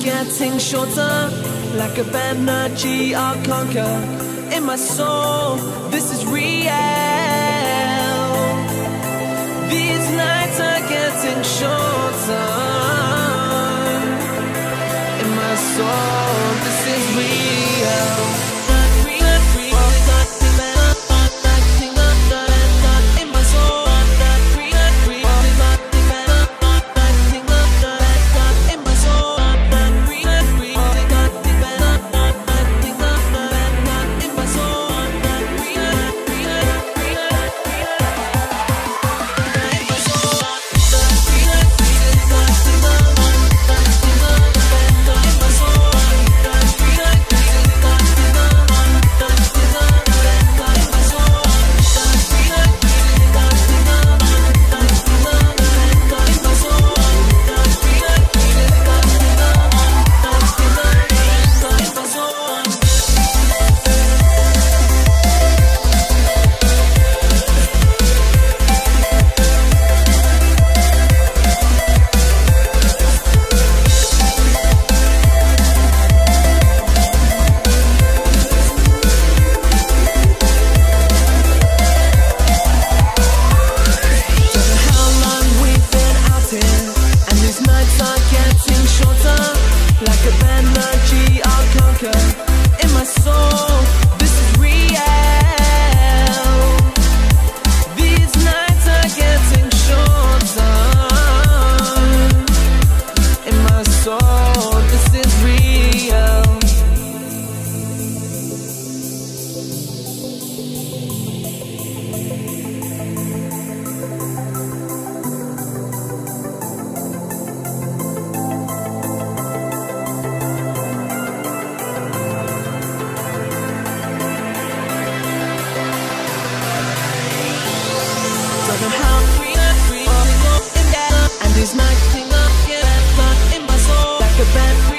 getting shorter, like a bad energy I'll conquer. In my soul, this is real. These nights are getting shorter. In my soul, this is real. soul the best.